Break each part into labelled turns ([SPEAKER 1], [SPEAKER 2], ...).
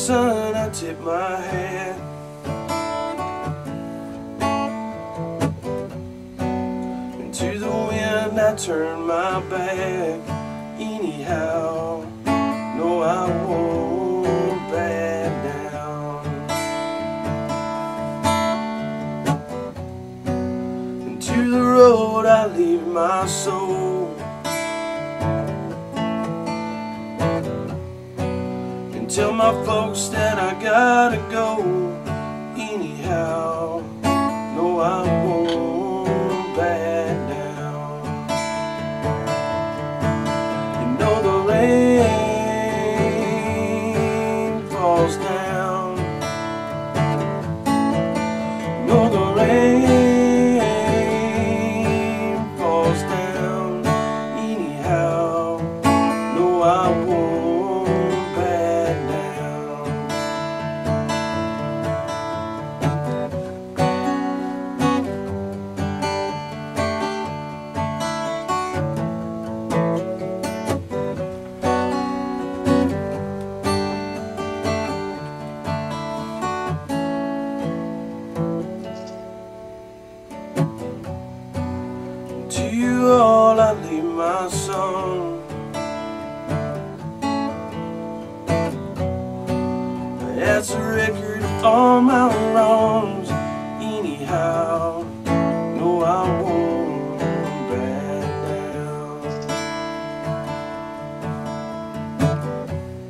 [SPEAKER 1] Sun I tip my hat. And to the wind I turn my back. Anyhow, no I won't back down. And to the road I leave my soul Tell my folks that I gotta go anyhow. No, I To you all I leave my song That's a record of all my wrongs. Anyhow, no I won't back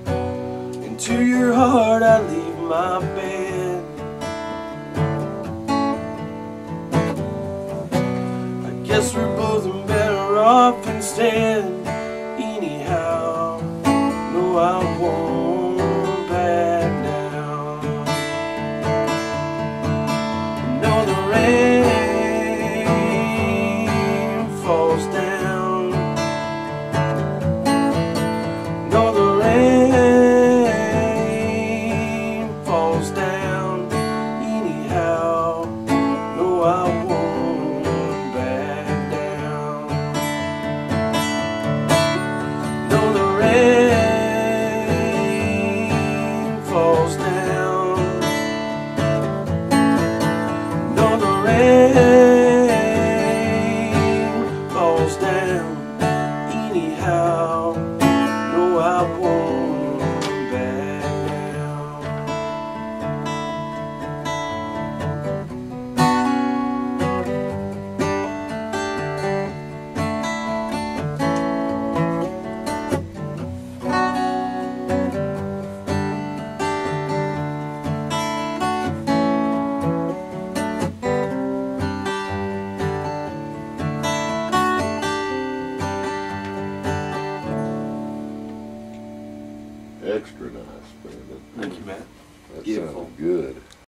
[SPEAKER 1] down. And to your heart I leave my bed Guess we're both better off instead. Anyhow, no, I won't back. You know the rain falls down. Know the rain falls down.
[SPEAKER 2] Extra nice, Brandon.
[SPEAKER 1] Thank you, Matt.
[SPEAKER 2] That
[SPEAKER 1] Beautiful.
[SPEAKER 2] sounded good.